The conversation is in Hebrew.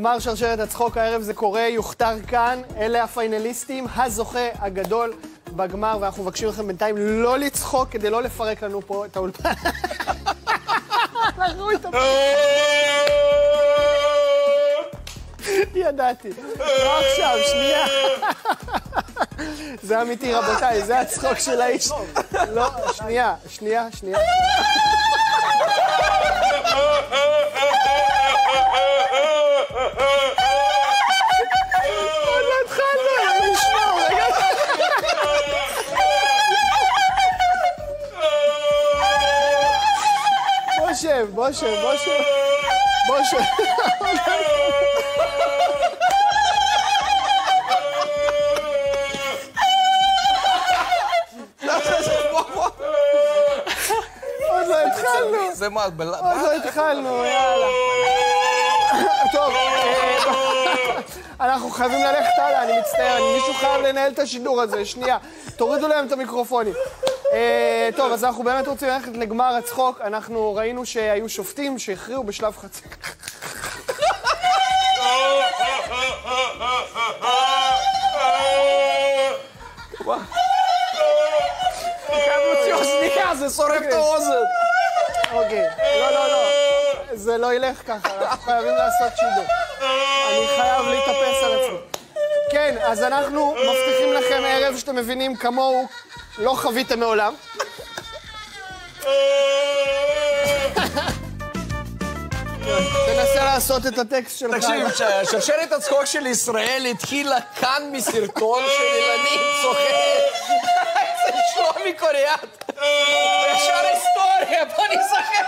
גמר שרשרת הצחוק הערב זה קורה, יוכתר כאן, אלה הפיינליסטים, הזוכה הגדול בגמר, ואנחנו מבקשים לכם בינתיים לא לצחוק כדי לא לפרק לנו פה את האולפן. אנחנו איתם. ידעתי. לא עכשיו, שנייה. זה אמיתי, רבותיי, זה הצחוק של האיש. לא, שנייה, שנייה, שנייה. שב, בוא שב, בוא שב. בוא שב. עוד לא התחלנו. זה מה. עוד לא התחלנו, יאללה. טוב, אה, אנחנו חייבים ללכת הלאה, אני מצטער, מישהו חייב לנהל את השידור הזה, שנייה. תורידו להם את המיקרופונים. אה, טוב, אז אנחנו באמת רוצים ללכת לגמר הצחוק. אנחנו ראינו שהיו שופטים שהכריעו בשלב חצי... זה שורף את האוזן. אוקיי, לא, לא, לא. זה לא ילך ככה, אנחנו חייבים לעשות שידור. אני חייב להתאפס על עצמי. כן, אז אנחנו מבטיחים לכם ערב שאתם מבינים כמוהו, לא חוויתם מעולם. תנסה לעשות את הטקסט שלך. תקשיב, שרשרת הצחוק של ישראל התחילה כאן מסרטון של ילדים צוחק. זה שלומי קוריאט. ישר היסטוריה, בוא נזכר.